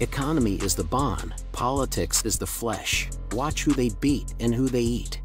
Economy is the bond, politics is the flesh. Watch who they beat and who they eat.